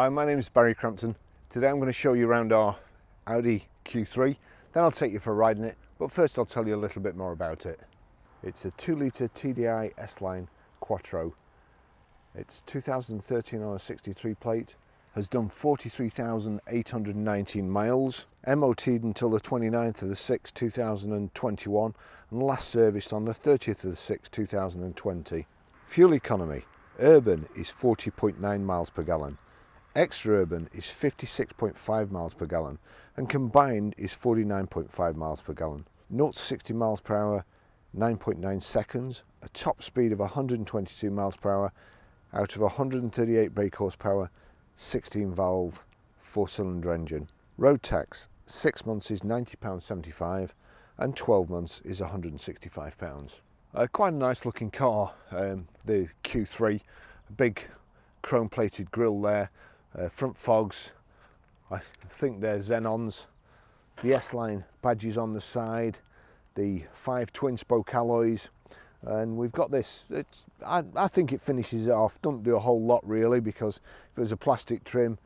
Hi, my name is Barrie Crampton. Today I'm going to show you around our Audi Q3, then I'll take you for a ride in it, but first I'll tell you a little bit more about it. It's a 2 litre TDI S-Line Quattro. It's 2013 on a 63 plate, has done 43,819 miles, MOT'd until the 29th of the 6th, 2021, and last serviced on the 30th of the 6th, 2020. Fuel economy, urban is 40.9 miles per gallon, extra urban is 56.5 miles per gallon, and combined is 49.5 miles per gallon. 0 to 60 miles per hour, 9.9 seconds, a top speed of 122 miles per hour out of 138 brake horsepower 16 valve four cylinder engine. Road tax, six months is £90.75 and 12 months is £165. Uh, quite a nice looking car, um, the Q3, a big chrome plated grille there, uh, front fogs, I think they're Xenons, the S-Line badges on the side, the five twin spoke alloys, and we've got this I, I, think it finishes it off. Don't do a whole lot really because if it was a plastic trim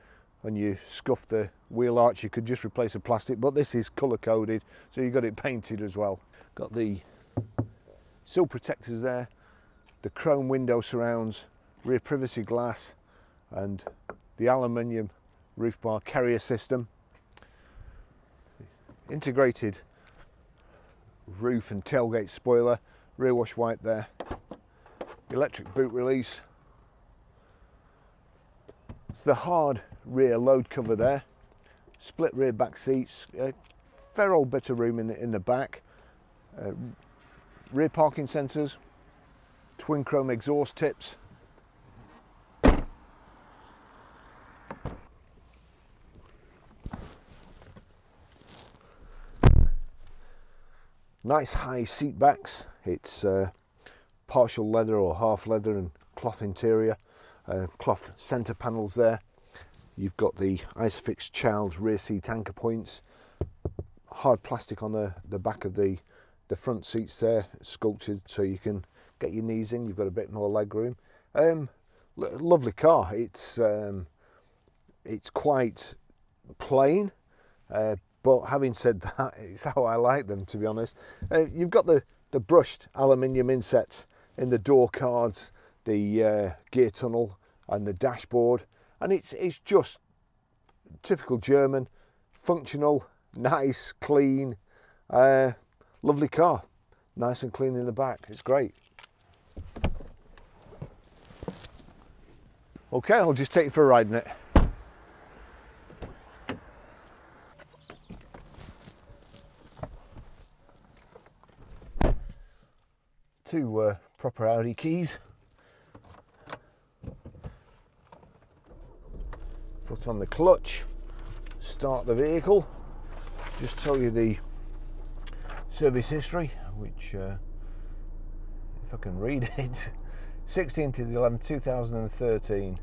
and you scuff the wheel arch you could just replace the plastic. But this is color coded so you've got it painted as well. Got the sill protectors there the chrome window surrounds rear privacy glass and the aluminium roof bar carrier system integrated roof and tailgate spoiler rear wash wipe there, electric boot release. It's the hard rear load cover there, split rear back seats, a fair old bit of room in the, in the back, uh, rear parking sensors, twin chrome exhaust tips, nice high seat backs it's uh, partial leather or half leather and cloth interior, uh, cloth centre panels there. You've got the Isofix child rear seat anchor points, hard plastic on the, the back of the, the front seats there, sculpted so you can get your knees in. You've got a bit more leg room. Um, lovely car. It's um, it's quite plain, uh, but having said that, it's how I like them to be honest. Uh, you've got the the brushed aluminium insets in the door cards, the uh, gear tunnel and the dashboard. And it's, it's just typical German, functional, nice, clean, uh, lovely car. Nice and clean in the back, it's great. Okay, I'll just take you for a ride in it. Two uh, proper Audi keys. Foot on the clutch, start the vehicle, just tell you the service history, which uh, if I can read it, 16th to the 11th 2013.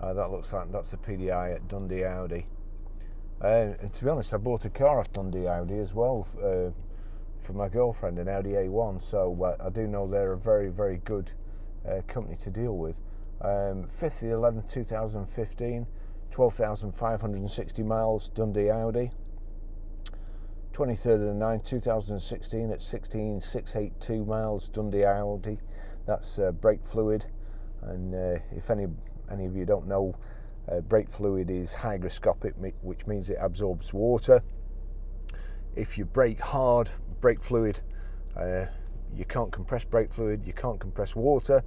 Uh, that looks like that's a PDI at Dundee Audi. Uh, and to be honest, I bought a car off Dundee Audi as well uh, for my girlfriend, an Audi A1. So uh, I do know they're a very, very good uh, company to deal with. Um, 5th the 11th, 2015, 12,560 miles, Dundee Audi. 23rd of the 9th, 2016 at 16,682 miles, Dundee Audi. That's uh, brake fluid. And uh, if any, any of you don't know, uh, brake fluid is hygroscopic, which means it absorbs water. If you brake hard, brake fluid. Uh, you can't compress brake fluid, you can't compress water.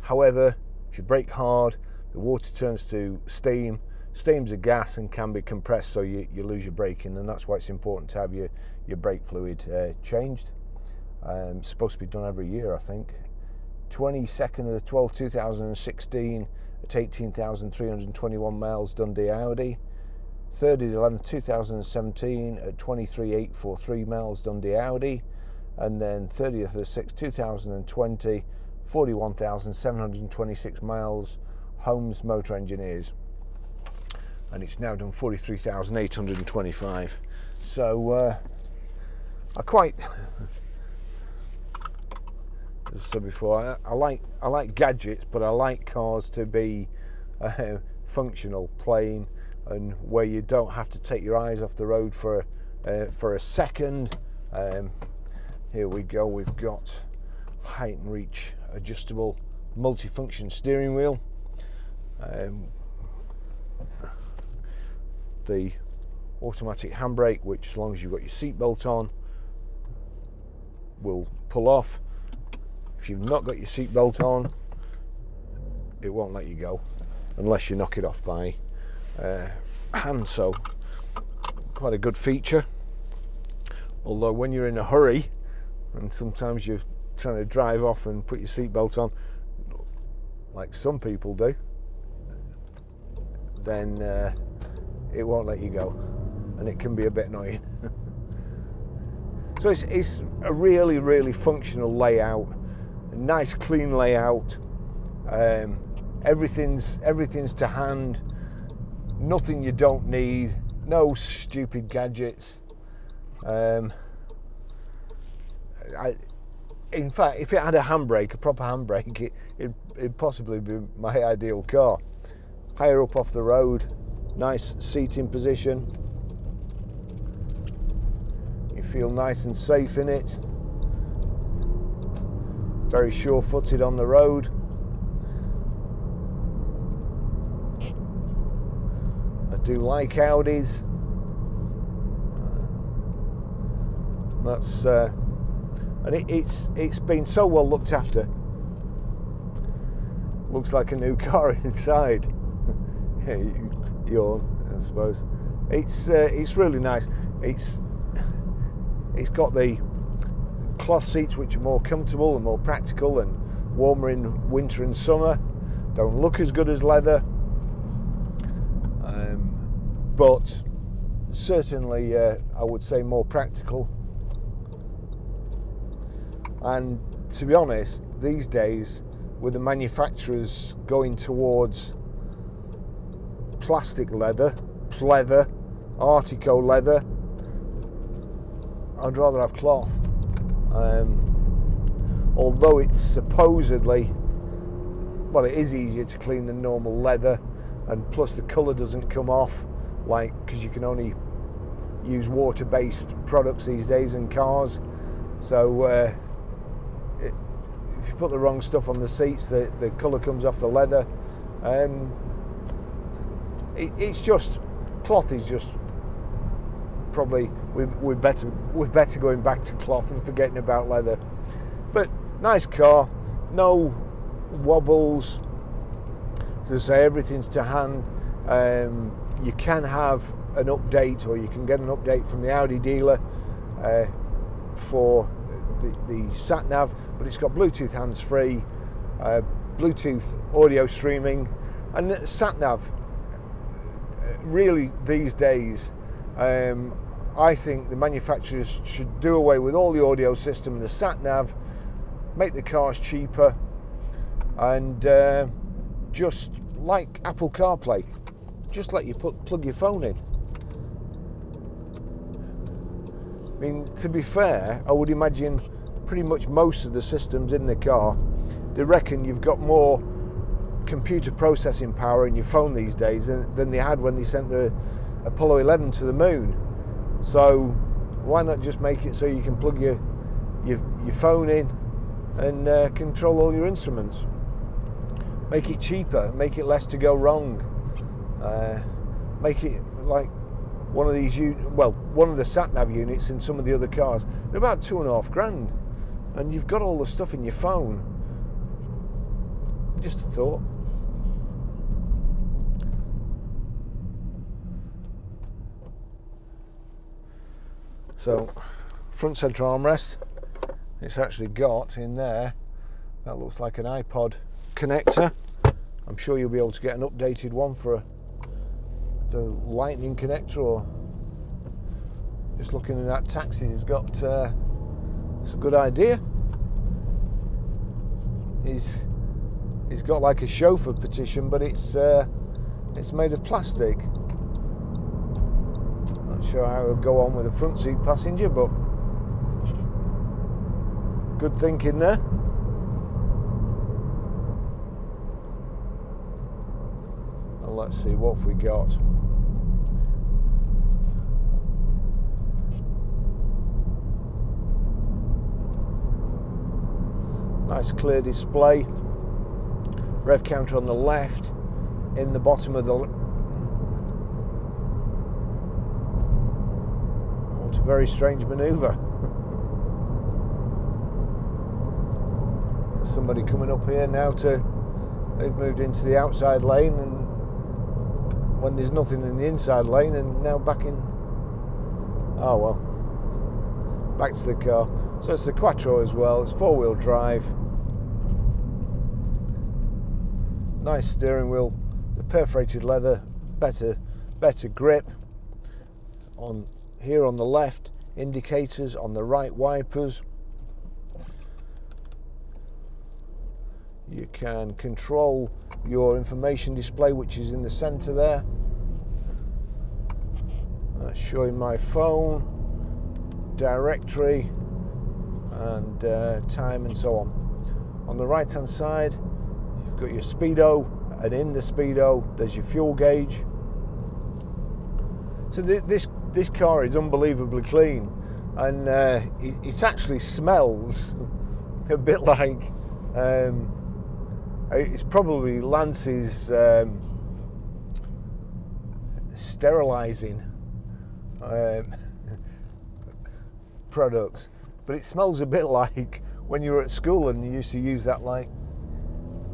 However, if you brake hard, the water turns to steam. Steam's a gas and can be compressed, so you, you lose your braking, and that's why it's important to have your, your brake fluid uh, changed. Um, it's supposed to be done every year, I think. 22nd of the 12th, 2016, at 18,321 miles, Dundee Audi. 3rd 11th 2017 at 23843 miles Dundee Audi and then 30th of the 6th 2020 41,726 miles Holmes Motor Engineers. And it's now done 43,825 so uh, I quite as I said before I, I, like I like gadgets but I like cars to be uh, functional plain and where you don't have to take your eyes off the road for uh, for a second. Um, here we go. We've got height and reach adjustable multifunction steering wheel. Um, the automatic handbrake, which as long as you've got your seatbelt on, will pull off. If you've not got your seatbelt on, it won't let you go unless you knock it off by uh, hand. So, quite a good feature. Although, when you're in a hurry and sometimes you're trying to drive off and put your seatbelt on, like some people do, then uh, it won't let you go and it can be a bit annoying. so it's, it's a really, really functional layout, a nice clean layout. Um, everything's everything's to hand, nothing you don't need, no stupid gadgets. Um, I, in fact, if it had a handbrake, a proper handbrake, it, it, it'd possibly be my ideal car. Higher up off the road, nice seating position. You feel nice and safe in it. Very sure footed on the road. Do like Audis. That's uh, and it, it's it's been so well looked after. Looks like a new car inside. yeah, yawn, I suppose. It's uh, it's really nice. It's it's got the cloth seats which are more comfortable and more practical and warmer in winter and summer. Don't look as good as leather, but certainly uh, I would say more practical. And to be honest, these days, with the manufacturers going towards plastic leather, pleather, Artico leather, I'd rather have cloth. Um, although it's supposedly, well, it is easier to clean than normal leather, and plus the colour doesn't come off, like because you can only use water-based products these days in cars. So uh, it, if you put the wrong stuff on the seats, the, the colour comes off the leather. Um, it, it's just cloth is just probably we, we're better we're better going back to cloth and forgetting about leather. But nice car, no wobbles. As say, everything's to hand. Um, you can have an update, or you can get an update from the Audi dealer uh, for the, the sat nav, but it's got Bluetooth hands free, uh, Bluetooth audio streaming, and sat nav. Really, these days, um, I think the manufacturers should do away with all the audio system and the sat nav, make the cars cheaper, and uh, just like Apple CarPlay, just let you put plug your phone in. I mean, to be fair, I would imagine pretty much most of the systems in the car, they reckon you've got more computer processing power in your phone these days than, than they had when they sent the Apollo 11 to the moon. So why not just make it so you can plug your your, your phone in and uh, control all your instruments? Make it cheaper, make it less to go wrong. Uh, make it like one of these, well, one of the sat nav units in some of the other cars. They're about two and a half grand, and you've got all the stuff in your phone. Just a thought. So, front centre armrest, it's actually got in there, that looks like an iPod connector. I'm sure you'll be able to get an updated one for a, the lightning connector or just looking at that taxi he's got uh, it's a good idea he's he's got like a chauffeur petition but it's uh, it's made of plastic not sure how it'll go on with a front seat passenger, but good thinking there. Let's see what we got. Nice clear display. Rev counter on the left. In the bottom of the what a very strange manoeuvre. somebody coming up here now to they've moved into the outside lane and when there's nothing in the inside lane and now back in oh well back to the car. So it's the quattro as well. It's four-wheel drive. Nice steering wheel. The perforated leather better better grip. On here on the left indicators on the right wipers. You can control your information display which is in the center there showing my phone directory and uh, time and so on. On the right hand side you've got your speedo and in the speedo there's your fuel gauge. So th this this car is unbelievably clean and uh, it, it, actually smells a bit like um, it's probably Lance's um, sterilizing um, products, but it smells a bit like when you were at school and you used to use that like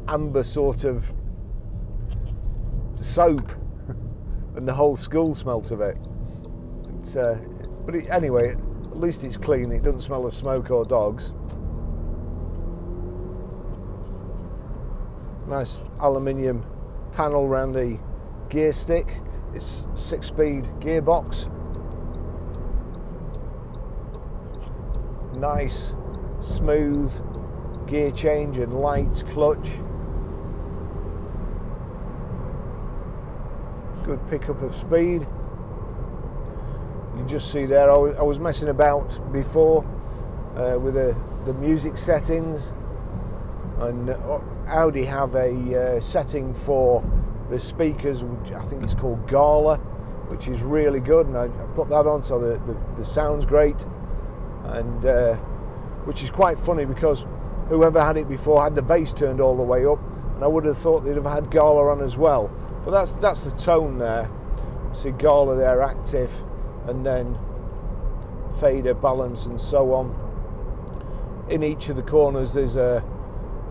amber sort of soap, and the whole school smelt of it. uh, but it, anyway, at least it's clean. It doesn't smell of smoke or dogs. nice aluminium panel around the gear stick. It's six speed gearbox. Nice, smooth gear change and light clutch. Good pickup of speed. You just see there, I was, messing about before uh, with the, the music settings and uh, Audi have a uh, setting for the speakers, which I think it's called Gala, which is really good, and I, I put that on so the, the, the sound's great, and uh, which is quite funny because whoever had it before had the bass turned all the way up, and I would have thought they'd have had Gala on as well. But that's that's the tone there. See Gala there active, and then fader, balance, and so on. In each of the corners, there's a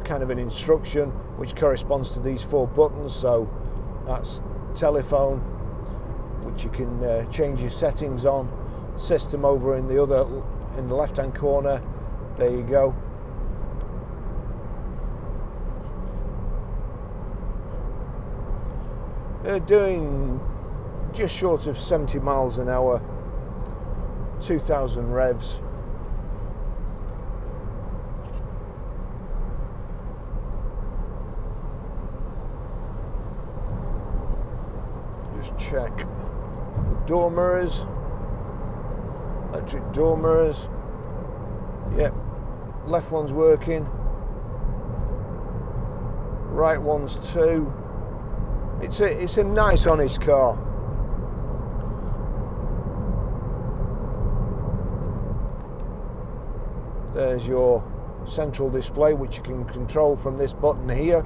kind of an instruction which corresponds to these four buttons. So that's telephone, which you can uh, change your settings on. System over in the other, in the left-hand corner. There you go. They're doing just short of 70 miles an hour, 2,000 revs. Just check the door mirrors, electric door mirrors. Yep, left one's working, right one's too. It's a it's a nice, honest car. There's your central display, which you can control from this button here.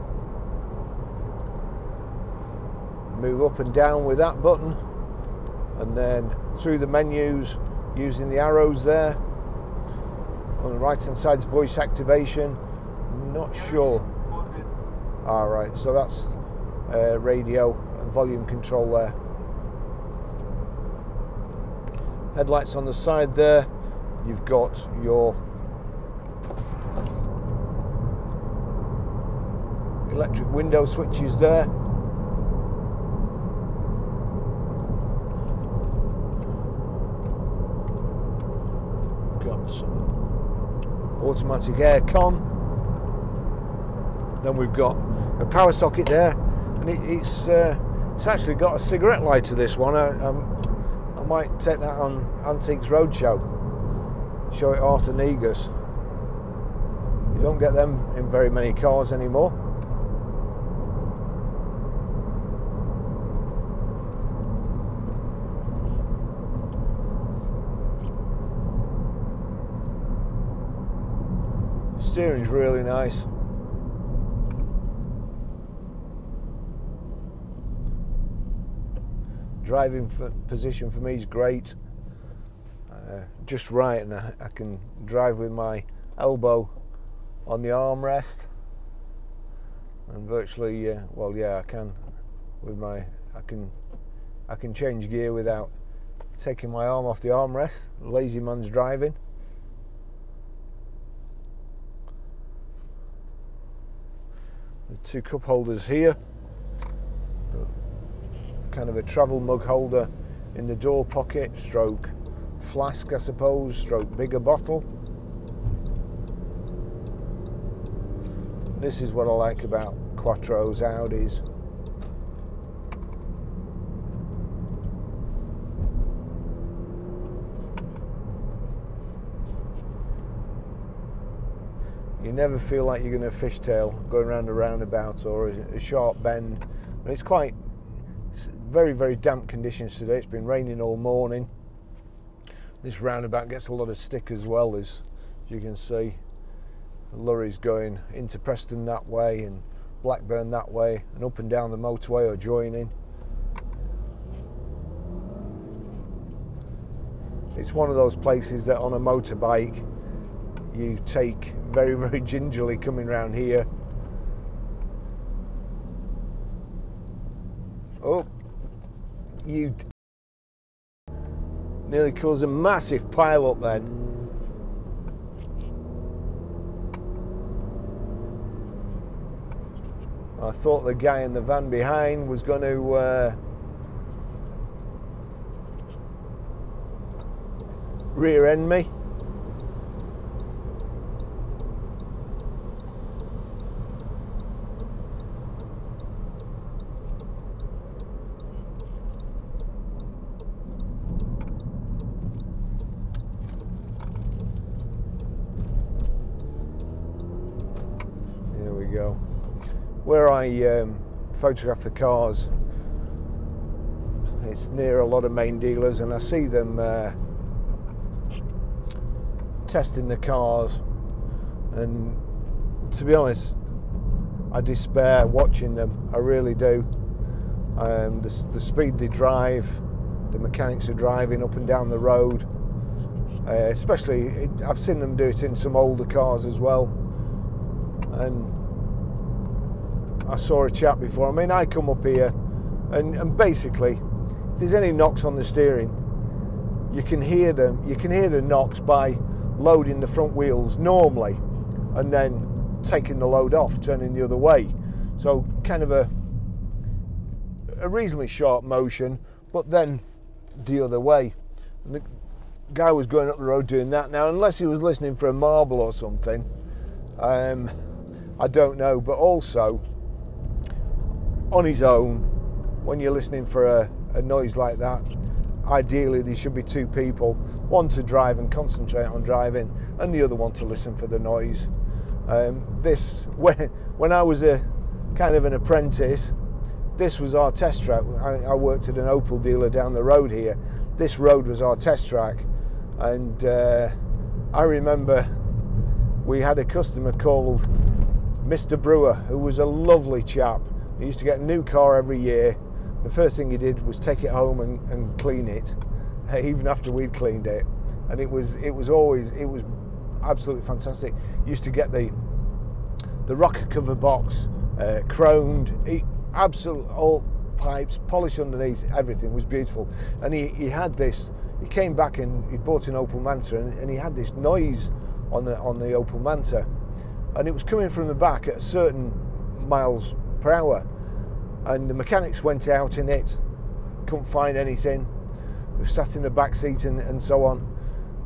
move up and down with that button and then through the menus using the arrows there. On the right hand side is voice activation. Not sure. All right. So that's uh, radio and volume control there. Headlights on the side there. You've got your electric window switches there automatic air con. Then we've got a power socket there, and it, it's uh, it's actually got a cigarette lighter. This one, I, um, I might take that on Antiques Roadshow. Show it Arthur Negus. You don't get them in very many cars anymore. Steering's really nice. Driving position for me is great. Uh, just right, and I, I can drive with my elbow on the armrest and virtually uh, well yeah I can with my I can I can change gear without taking my arm off the armrest lazy man's driving two cup holders here kind of a travel mug holder in the door pocket stroke flask I suppose stroke bigger bottle This is what I like about Quattros, Audis. You never feel like you're going to fishtail going around a roundabout or a sharp bend. And it's quite it's very, very damp conditions today. It's been raining all morning. This roundabout gets a lot of stick as well, as you can see lorries going into Preston that way and Blackburn that way and up and down the motorway or joining. It's one of those places that on a motorbike you take very, very gingerly coming around here. Oh, you nearly caused a massive pile up then. I thought the guy in the van behind was going to uh, rear end me. There we go where I um, photograph the cars, it's near a lot of main dealers, and I see them uh, testing the cars. And to be honest, I despair watching them. I really do. Um, the, the, speed they drive, the mechanics are driving up and down the road. Uh, especially, I've seen them do it in some older cars as well. And I saw a chap before. I mean, I come up here, and, and basically, if there's any knocks on the steering, you can hear them. You can hear the knocks by loading the front wheels normally, and then taking the load off, turning the other way. So kind of a a reasonably sharp motion, but then the other way. And the guy was going up the road doing that. Now, unless he was listening for a marble or something, um, I don't know. But also, on his own, when you're listening for a, a noise like that, ideally there should be two people one to drive and concentrate on driving, and the other one to listen for the noise. Um, this, when, when I was a kind of an apprentice, this was our test track. I, I, worked at an Opel dealer down the road here. This road was our test track, and uh, I remember we had a customer called Mr. Brewer, who was a lovely chap. He used to get a new car every year. The first thing he did was take it home and, and clean it, even after we'd cleaned it. And it was it was always it was absolutely fantastic. Used to get the the rocker cover box uh, chromed, absolute all pipes polished underneath. Everything was beautiful. And he, he had this. He came back and he bought an Opel Manta, and, and he had this noise on the on the Opel Manta, and it was coming from the back at a certain miles per hour. And the mechanics went out in it, couldn't find anything. We sat in the back seat and, and so on.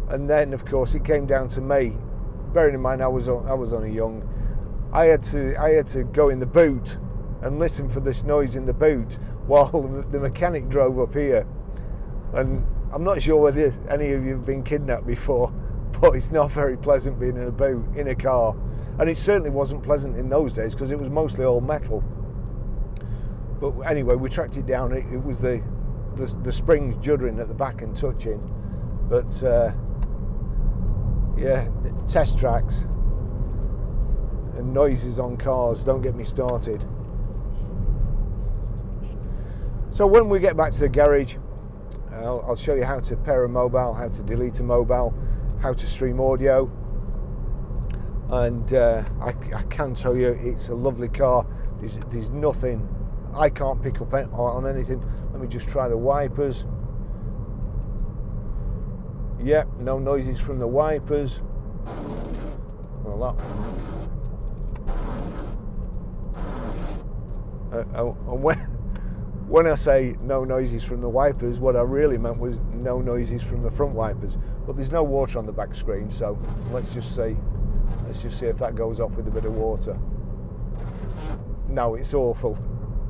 And then, of course, it came down to me. Bearing in mind, I was I was only young. I had to I had to go in the boot and listen for this noise in the boot while the mechanic drove up here. And I'm not sure whether any of you have been kidnapped before, but it's not very pleasant being in a boot in a car and it certainly wasn't pleasant in those days because it was mostly all metal. But anyway, we tracked it down. It, it was the, the, the springs juddering at the back and touching, but uh, yeah, test tracks. and noises on cars. Don't get me started. So when we get back to the garage, I'll, I'll show you how to pair a mobile, how to delete a mobile, how to stream audio. And uh, I, I, can tell you it's a lovely car. There's, there's nothing, I can't pick up on anything. Let me just try the wipers. Yep, no noises from the wipers. Well, that. Uh, oh, and when, when I say no noises from the wipers, what I really meant was no noises from the front wipers. But there's no water on the back screen, so let's just see. Let's just see if that goes off with a bit of water. No, it's awful.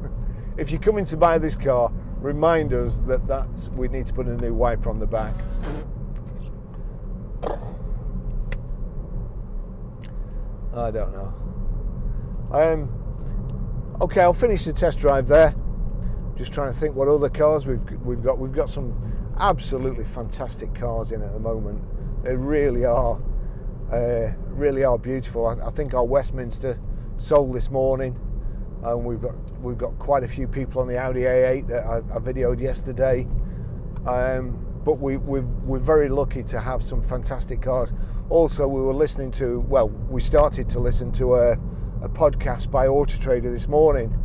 if you're coming to buy this car, remind us that that's we need to put a new wiper on the back. I don't know. Um, okay, I'll finish the test drive there. Just trying to think what other cars we've we've got. We've got some absolutely fantastic cars in at the moment. They really are, uh, really are beautiful. I, I, think our Westminster sold this morning, and we've got we've got quite a few people on the Audi A8 that I, I videoed yesterday. Um, but we, we we're very lucky to have some fantastic cars. Also, we were listening to, well, we started to listen to a, a podcast by Auto Trader this morning,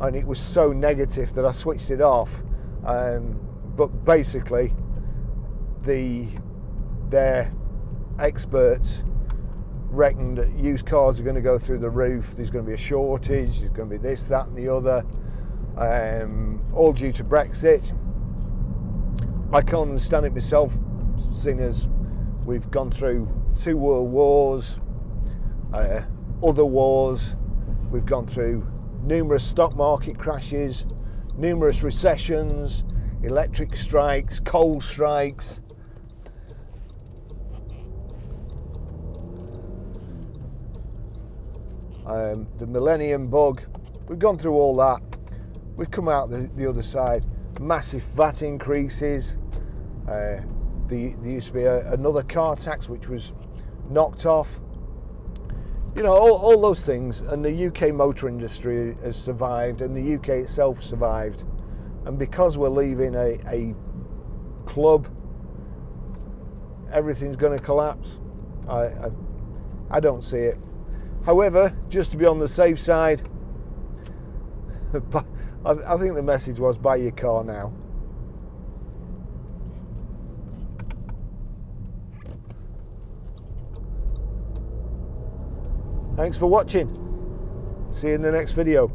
and it was so negative that I switched it off. Um, but basically, the their experts reckon that used cars are going to go through the roof. There's going to be a shortage. There's going to be this, that, and the other, um, all due to Brexit. I can't understand it myself, seeing as we've gone through two world wars, uh, other wars, we've gone through numerous stock market crashes, numerous recessions, electric strikes, coal strikes. Um, the millennium bug, we've gone through all that. We've come out the, the other side massive VAT increases. Uh, the, there used to be a, another car tax which was knocked off. You know, all, all those things, and the UK motor industry has survived, and the UK itself survived. And because we're leaving a, a club, everything's going to collapse. I, I, I don't see it. However, just to be on the safe side, I, think the message was buy your car now. Thanks for watching. See you in the next video.